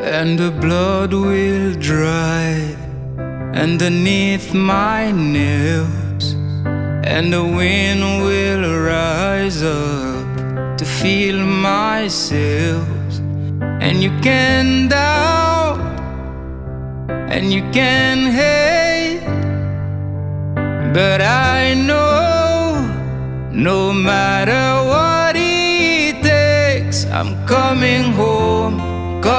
and the blood will dry underneath my nails, and the wind will rise up to feel my sails, and you can doubt and you can hate, but I know no matter what it takes, I'm coming home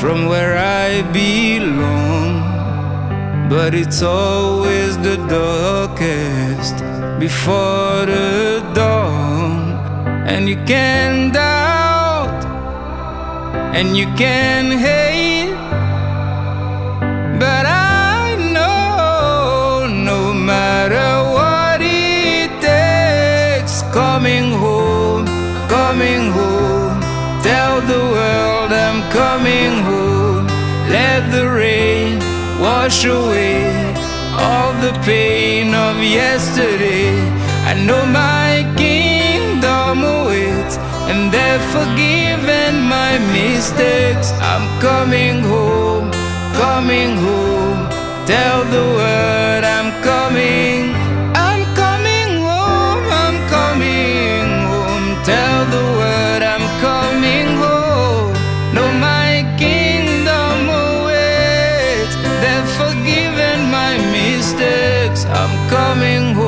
from where I belong. But it's always the darkest before the dawn. And you can doubt and you can hate. But I know no matter what it takes, coming home, coming home, tell the world I'm coming home. Let the rain wash away all the pain of yesterday. I know my kingdom awaits, and they're forgiven my mistakes. I'm coming home, coming home. Tell the world I'm coming home.